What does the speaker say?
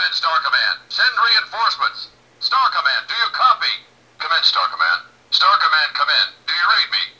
Commence Star Command. Send reinforcements. Star Command, do you copy? Come in, Star Command. Star Command, come in. Do you read me?